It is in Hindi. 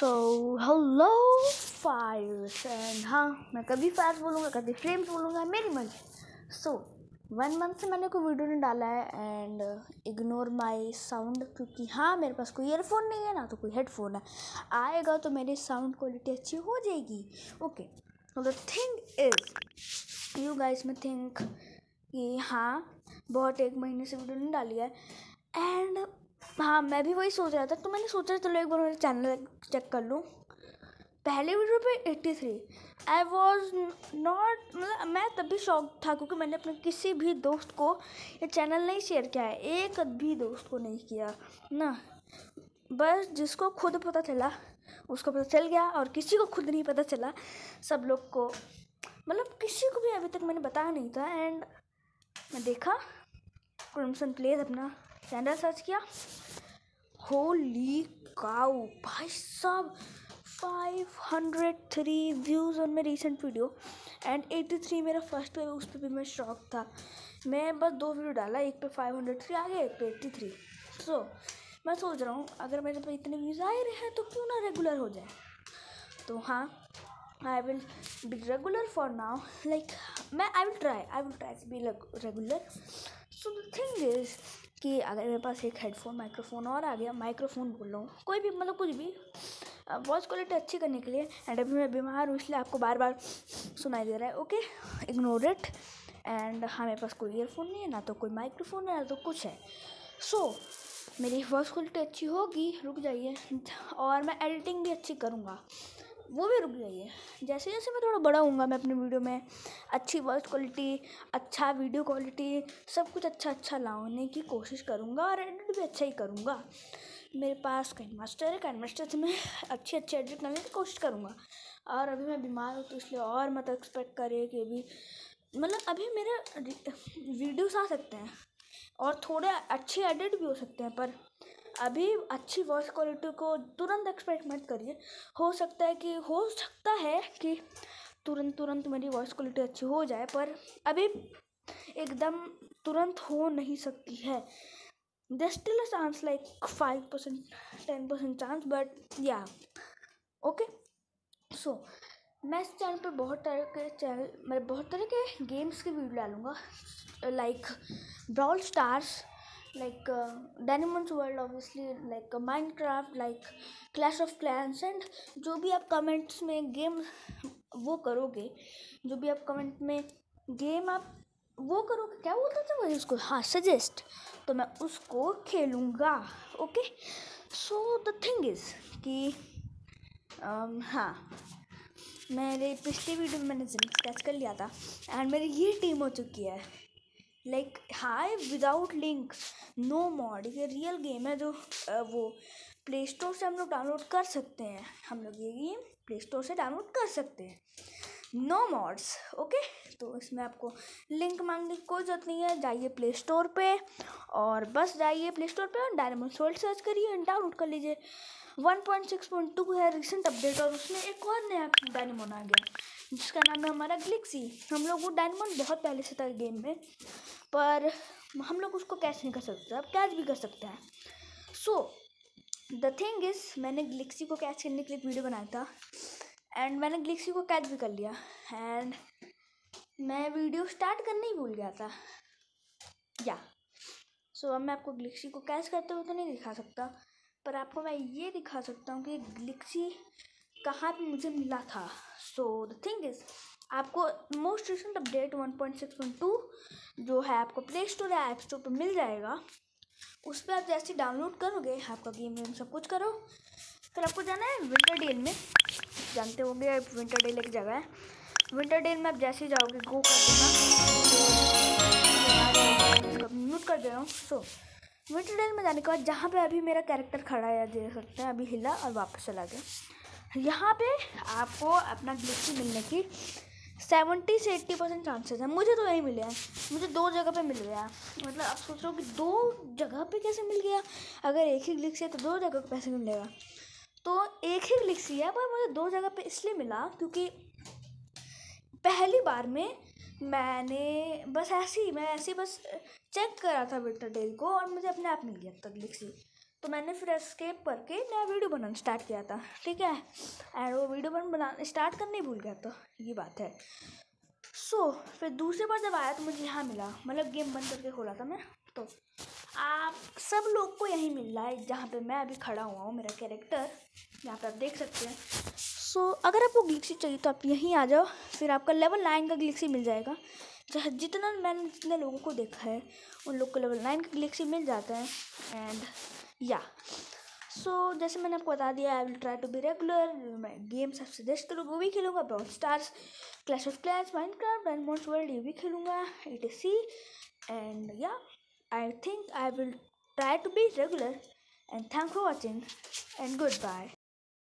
सो हेलो फायर्स एंड हाँ मैं कभी फायर्स बोलूँगा, कभी फ्लेम्स बोलूँगा, मेरी मर्ज़ी। सो वन मंथ से मैंने कोई वीडियो नहीं डाला है एंड इग्नोर माय साउंड क्योंकि हाँ मेरे पास कोई ईयरफोन नहीं है, ना तो कोई हेडफोन है। आएगा तो मेरी साउंड क्वालिटी अच्छी हो जाएगी। Okay the thing is you guys में थिंक कि हाँ बहुत एक महीने से वीडियो नहीं डाली है एंड हाँ मैं भी वही सोच रहा था तो मैंने सोचा चलो एक बार मेरा चैनल चेक कर लूँ। पहले वीडियो पे eighty three I was not मतलब मैं तभी शौक था क्योंकि मैंने अपने किसी भी दोस्त को ये चैनल नहीं शेयर किया है, एक भी दोस्त को नहीं किया, ना। बस जिसको खुद पता चला, उसको पता चल गया और किसी को खुद नहीं पता चला, सब लोग को मतलब किसी को भी अभी तक मैंने बताया नहीं था। एंड मैं देखा क्रिम्सन प्लेज अपना। चैनल सर्च किया। होली काउ भाई साहब 503 views on my recent video and 83 मेरा फ़र्स्ट पे उस पर भी मैं शौक था। मैं बस दो वीडियो डाला एक पे 503 आ गया एक पे 83 सो so, मैं सोच रहा हूँ अगर मेरे पे इतने व्यूज़ आए रहे हैं तो क्यों ना रेगुलर हो जाए? तो हाँ I will be regular for now like मैं I will try I will try be regular so the thing is कि अगर मेरे पास एक हेडफोन माइक्रोफोन और आ गया माइक्रोफोन बोल रहा हूँ। कोई भी मतलब कुछ भी वॉइस क्वालिटी अच्छी करने के लिए एंड अभी मैं बीमार हूँ इसलिए आपको बार बार सुनाई दे रहा है ओके इग्नोर इट एंड हाँ मेरे पास कोई ईयरफोन नहीं है ना तो कोई माइक्रोफोन है ना तो कुछ है। सो so, मेरी वॉइस क्वालिटी अच्छी होगी रुक जाइए और मैं एडिटिंग भी अच्छी करूँगा। वो भी रुक जाइए। जैसे जैसे मैं थोड़ा बड़ा हूँगा मैं अपने वीडियो में अच्छी वॉइस क्वालिटी अच्छा वीडियो क्वालिटी सब कुछ अच्छा अच्छा लाने की कोशिश करूँगा और एडिट भी अच्छा ही करूँगा। मेरे पास कैन मास्टर है कैन मास्टर से मैं अच्छी अच्छी एडिट करने की कोशिश करूँगा। और अभी मैं बीमार हूँ तो इसलिए और मत एक्सपेक्ट करिए कि अभी मतलब अभी मेरे वीडियोस आ सकते हैं और थोड़े अच्छे एडिट भी हो सकते हैं, पर अभी अच्छी वॉइस क्वालिटी को तुरंत एक्सपेक्ट मत करिए। हो सकता है कि, हो सकता है कि तुरंत तुरंत मेरी वॉइस क्वालिटी अच्छी हो जाए, पर अभी एकदम तुरंत हो नहीं सकती है। There's still a chance, like 5% 10% chance but या ओके सो मैं इस चैनल पर बहुत तरह के चैनल मैं बहुत तरह के गेम्स की वीडियो डालूँगा like Brawl Stars like uh, Dynamons World obviously like uh, Minecraft like Clash of Clans and जो भी आप कमेंट्स में गेम वो करोगे जो भी आप कमेंट में गेम आप वो करोगे क्या बोलते थे वही उसको? हाँ सजेस्ट तो मैं उसको खेलूँगा okay so the thing is कि um, हाँ मेरे पिछले वीडियो में मैंने जिम स्केच कर लिया था एंड मेरी ये टीम हो चुकी है। Like hi without link no mod ये रियल गेम है जो वो प्ले स्टोर से हम लोग डाउनलोड कर सकते हैं। हम लोग ये गेम प्ले स्टोर से डाउनलोड कर सकते हैं। नो मॉड्स ओके तो इसमें आपको लिंक मांगने की कोई ज़रूरत नहीं है। जाइए प्ले स्टोर पे और बस जाइए प्ले स्टोर पे और डायमंड सोल्ट सर्च करिए डाउनलोड कर लीजिए। 1.6.2 है रिसेंट अपडेट और उसमें एक और नया डायमंड आ गया, जिसका नाम है हमारा ग्लिक्सी हम लोग वो डायमंड बहुत पहले से था गेम में। पर हम लोग उसको कैच नहीं कर सकते, अब कैच भी कर सकते हैं। सो द थिंग इज़ मैंने ग्लिक्सी को कैच करने के लिए वीडियो बनाया था एंड मैंने ग्लिक्सी को कैच भी कर लिया एंड मैं वीडियो स्टार्ट करने ही भूल गया था। या सो अब मैं आपको ग्लिक्सी को कैच करते हुए तो नहीं दिखा सकता, पर आपको मैं ये दिखा सकता हूँ कि ग्लिक्सी कहाँ पे मुझे मिला था। सो द थिंग इज़ आपको most recent update one point six point two जो है आपको प्ले स्टोर या ऐप स्टोर पर मिल जाएगा। उस पर आप जैसे डाउनलोड करोगे, आपका गेम वेम सब कुछ करो। फिर आपको जाना है विंटर डेल में। जानते होंगे विंटर डेल एक जगह है। विंटर डेल में आप जैसे ही जाओगे गो कर देना। म्यूट कर दे रहा हूँ। सो विंटर डेल में जाने के बाद जहाँ पे अभी मेरा कैरेक्टर खड़ा है देख सकते हैं, अभी हिला और वापस चला गया। यहाँ पे आपको अपना ग्लिक्सी मिलने की सेवेंटी से एट्टी परसेंट चांसेस हैं। मुझे तो यही मिले हैं। मुझे दो जगह पे मिल गया। मतलब आप सोच रहे हो कि दो जगह पे कैसे मिल गया? अगर एक ही ग्लिक्सी है तो दो जगह पे कैसे मिलेगा। तो एक ही ग्लिक्सी है पर मुझे दो जगह पे इसलिए मिला क्योंकि पहली बार में मैंने बस ऐसे ही, मैं ऐसे ही बस चेक करा था विंटर डेल को और मुझे अपने आप मिल गया था ग्लिक्सी तो मैंने फिर एस्केप करके नया वीडियो बनाना स्टार्ट किया था ठीक है? एंड वो वीडियो बन बना स्टार्ट करने भूल गया था ये बात है। सो so, फिर दूसरी बार जब आया तो मुझे यहाँ मिला मतलब गेम बंद करके खोला था मैं तो आप सब लोग को यहीं मिल रहा है जहाँ पे मैं अभी खड़ा हुआ हूँ मेरा कैरेक्टर यहाँ पे आप देख सकते हैं। सो so, अगर आपको ग्लिक्सी चाहिए तो आप यहीं आ जाओ फिर आपका लेवल नाइन का ग्लिक्सी मिल जाएगा। जहाँ जितना मैंने जितने लोगों को देखा है उन लोग को लेवल नाइन का ग्लिक्सी मिल जाता है। एंड या सो जैसे मैंने आपको बता दिया I will try to be regular मैं गेम्स आप सजेस्ट करूँ वो भी खेलूँगा Brawl Stars Clash of Clash Minecraft and most world ये भी खेलूँगा इट इज़ सी एंड या I think I will try to be regular and thank for watching and good goodbye.